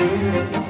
I'm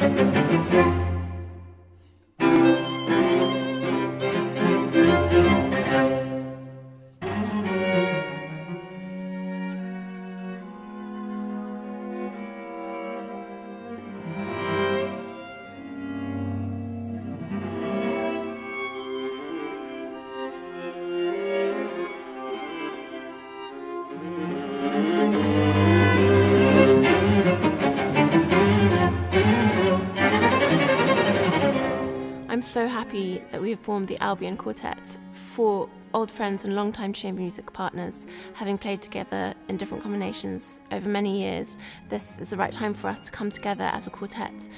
we have formed the Albion Quartet, four old friends and long-time chamber music partners, having played together in different combinations over many years. This is the right time for us to come together as a quartet.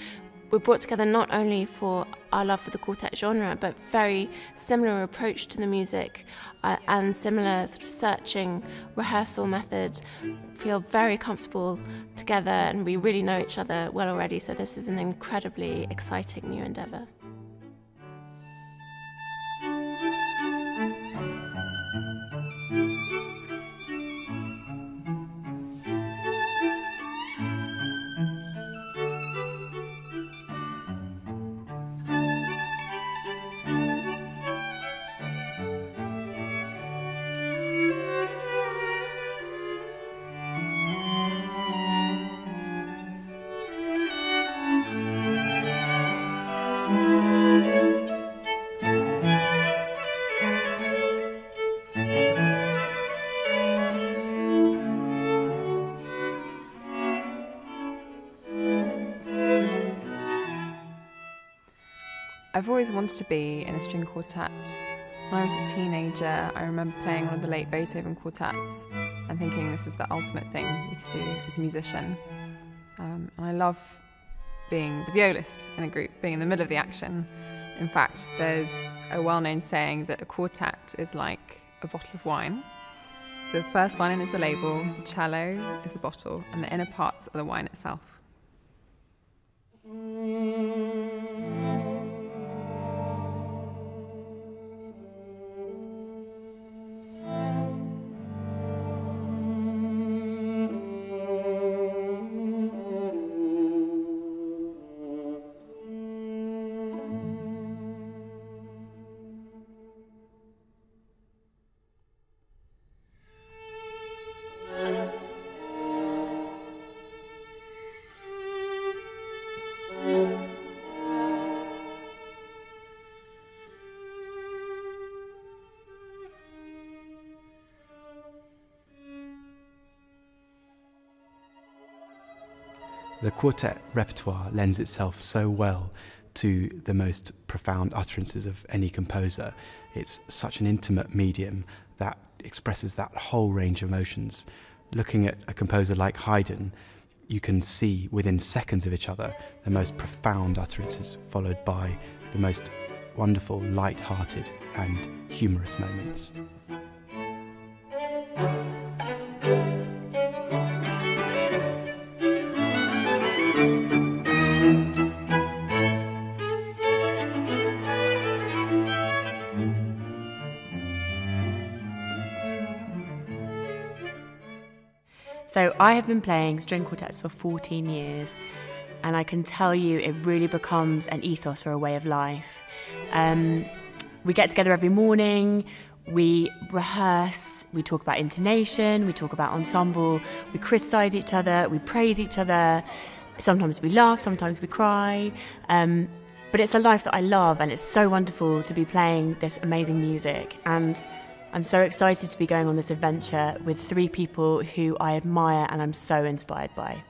We're brought together not only for our love for the quartet genre, but very similar approach to the music uh, and similar sort of searching rehearsal method. Feel very comfortable together, and we really know each other well already. So this is an incredibly exciting new endeavour. I've always wanted to be in a string quartet. When I was a teenager, I remember playing one of the late Beethoven quartets and thinking this is the ultimate thing you could do as a musician. Um, and I love being the violist in a group, being in the middle of the action. In fact, there's a well known saying that a quartet is like a bottle of wine. The first violin is the label, the cello is the bottle, and the inner parts are the wine itself. The quartet repertoire lends itself so well to the most profound utterances of any composer. It's such an intimate medium that expresses that whole range of emotions. Looking at a composer like Haydn, you can see within seconds of each other the most profound utterances, followed by the most wonderful, light-hearted, and humorous moments. So I have been playing string quartets for 14 years, and I can tell you it really becomes an ethos or a way of life. Um, we get together every morning, we rehearse, we talk about intonation, we talk about ensemble, we criticize each other, we praise each other. Sometimes we laugh, sometimes we cry. Um, but it's a life that I love, and it's so wonderful to be playing this amazing music. And I'm so excited to be going on this adventure with three people who I admire and I'm so inspired by.